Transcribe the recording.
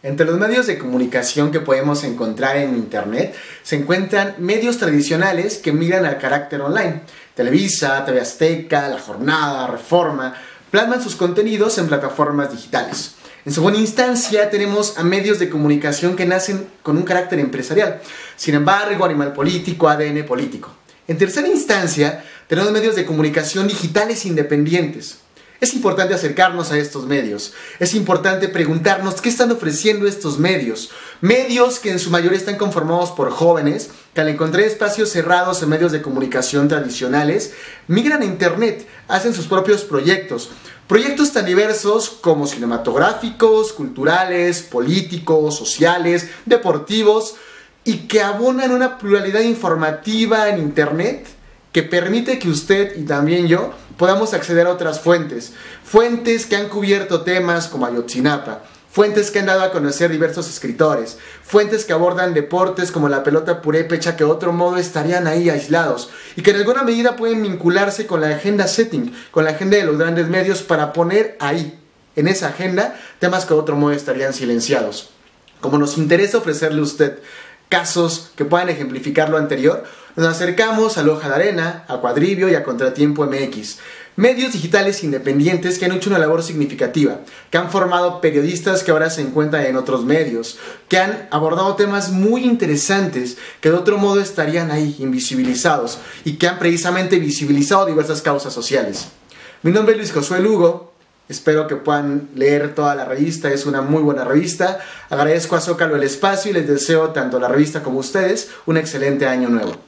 Entre los medios de comunicación que podemos encontrar en Internet se encuentran medios tradicionales que migran al carácter online. Televisa, TV Azteca, La Jornada, Reforma, plasman sus contenidos en plataformas digitales. En segunda instancia tenemos a medios de comunicación que nacen con un carácter empresarial. Sin embargo, Animal Político, ADN Político. En tercera instancia tenemos medios de comunicación digitales independientes. Es importante acercarnos a estos medios. Es importante preguntarnos qué están ofreciendo estos medios. Medios que en su mayoría están conformados por jóvenes que al encontrar espacios cerrados en medios de comunicación tradicionales, migran a Internet, hacen sus propios proyectos. Proyectos tan diversos como cinematográficos, culturales, políticos, sociales, deportivos y que abonan una pluralidad informativa en Internet que permite que usted y también yo podamos acceder a otras fuentes. Fuentes que han cubierto temas como Ayotzinapa, fuentes que han dado a conocer diversos escritores, fuentes que abordan deportes como la pelota purépecha que de otro modo estarían ahí aislados y que en alguna medida pueden vincularse con la agenda setting, con la agenda de los grandes medios para poner ahí, en esa agenda, temas que de otro modo estarían silenciados. Como nos interesa ofrecerle a usted casos que puedan ejemplificar lo anterior, nos acercamos a Loja de Arena, a Cuadribio y a Contratiempo MX, medios digitales independientes que han hecho una labor significativa, que han formado periodistas que ahora se encuentran en otros medios, que han abordado temas muy interesantes que de otro modo estarían ahí invisibilizados y que han precisamente visibilizado diversas causas sociales. Mi nombre es Luis Josué Lugo, Espero que puedan leer toda la revista, es una muy buena revista. Agradezco a Zócalo el espacio y les deseo tanto la revista como ustedes un excelente año nuevo.